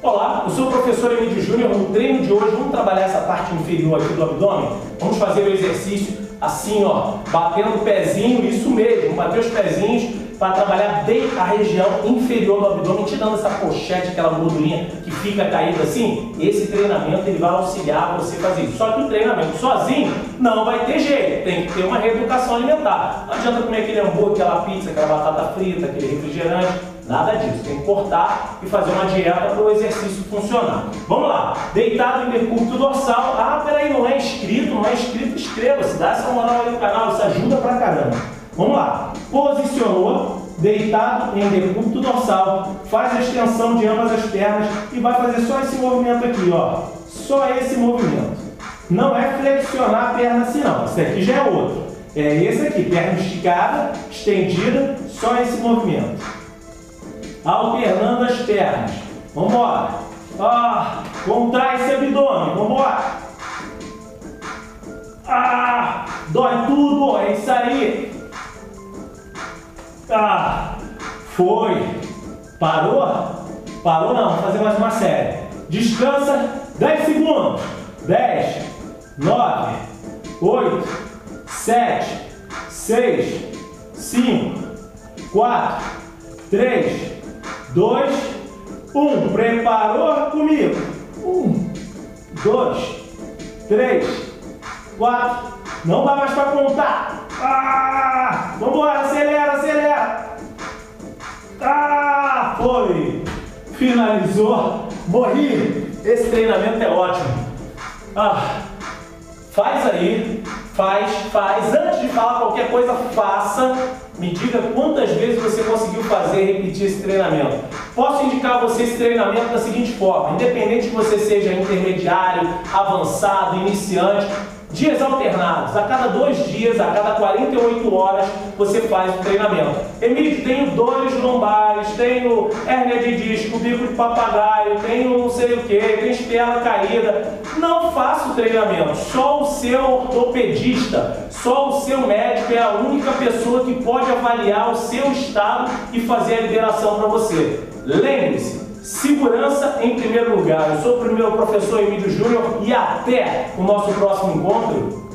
Olá, eu sou o professor Emílio Júnior. No treino de hoje, vamos trabalhar essa parte inferior aqui do abdômen. Vamos fazer o exercício assim, ó, batendo o pezinho, isso mesmo, bater os pezinhos para trabalhar bem a região inferior do abdômen, tirando essa pochete, aquela gordurinha que fica caída assim. Esse treinamento ele vai auxiliar você a fazer isso. Só que o treinamento sozinho não vai ter jeito, tem que ter uma reeducação alimentar. Não adianta comer aquele hambúrguer, aquela pizza, aquela batata frita, aquele refrigerante, nada disso. Tem que cortar e fazer uma dieta para o exercício funcionar. Vamos lá, deitado em decúbito dorsal. Ah, peraí, não é inscrito, não é inscrito, inscreva-se, dá essa moral aí no canal, isso ajuda pra caramba. Vamos lá. Posicionou, deitado em decúbito dorsal. Faz a extensão de ambas as pernas e vai fazer só esse movimento aqui, ó. Só esse movimento. Não é flexionar a perna assim, não. Esse aqui já é outro. É esse aqui, perna esticada, estendida, só esse movimento. Alternando as pernas. Vamos embora. Ah, contrai esse abdômen. Vamos embora. Ah, dói tudo. É isso aí. Ah, foi. Parou? Parou não, vamos fazer mais uma série. Descansa 10 segundos. 10, 9, 8, 7, 6, 5, 4, 3, 2, 1. Preparou comigo? 1, 2, 3, 4. Não dá mais para contar. Ah! Vambora, acelera, acelera! Ah! Foi! Finalizou! Morri! Esse treinamento é ótimo! Ah! Faz aí, faz, faz. Antes de falar qualquer coisa, faça. Me diga quantas vezes você conseguiu fazer e repetir esse treinamento. Posso indicar a você esse treinamento da seguinte forma: independente que você seja intermediário, avançado, iniciante, Dias alternados, a cada dois dias, a cada 48 horas, você faz o treinamento. Emílio, tenho dores lombares, tenho hérnia de disco, bico de papagaio, tenho não sei o que, tenho espera caída. Não faça o treinamento. Só o seu ortopedista, só o seu médico é a única pessoa que pode avaliar o seu estado e fazer a liberação para você. Lembre-se, Segurança em primeiro lugar. Eu sou o primeiro professor Emílio Júnior e até o nosso próximo encontro.